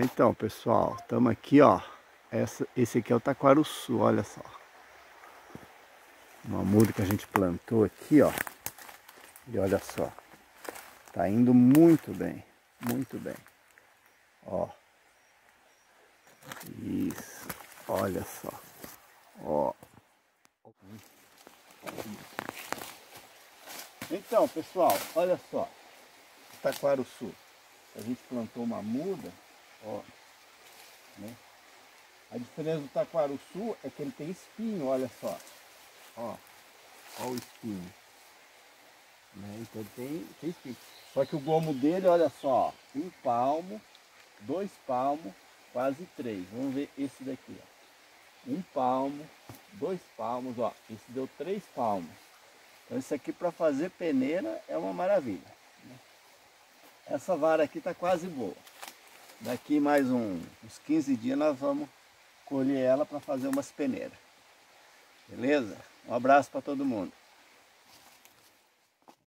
Então, pessoal, estamos aqui, ó. Essa, esse aqui é o taquaruçu, olha só. Uma muda que a gente plantou aqui, ó. E olha só. Tá indo muito bem, muito bem. Ó. Isso. Olha só. Ó. Então, pessoal, olha só. Taquaruçu. A gente plantou uma muda, ó. Né? A diferença do taquaruçu é que ele tem espinho, olha só. Ó. Ó o espinho. Né? Então tem, tem espinho. Só que o gomo dele, olha só, um palmo, dois palmos, quase três. Vamos ver esse daqui, ó. Um palmo, dois palmos, ó. Esse deu três palmos. Então isso aqui para fazer peneira é uma maravilha. Né? Essa vara aqui está quase boa. Daqui mais um, uns 15 dias nós vamos colher ela para fazer umas peneiras. Beleza? Um abraço para todo mundo.